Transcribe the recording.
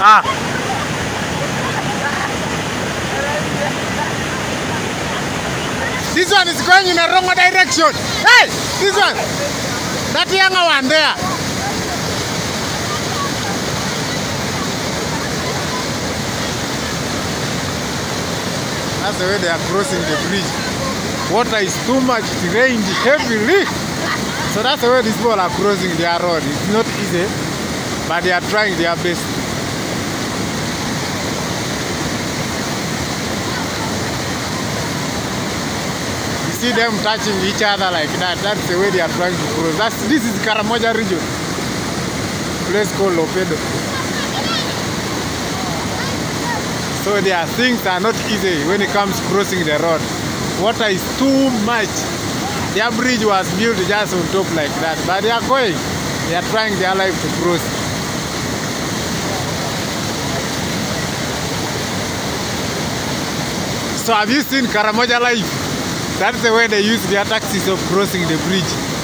Ah. This one is going in a wrong direction. Hey, this one. That younger one there. That's the way they are crossing the bridge. Water is too much, it rained heavily. So that's the way these people are crossing their road. It's not easy, but they are trying their best. See them touching each other like that. That's the way they are trying to cross. That's, this is Karamoja region. Place called Lopedo. So their things are not easy when it comes crossing the road. Water is too much. Their bridge was built just on top like that. But they are going. They are trying their life to cross. So have you seen Karamoja Life? That's the way they use their taxis of crossing the bridge.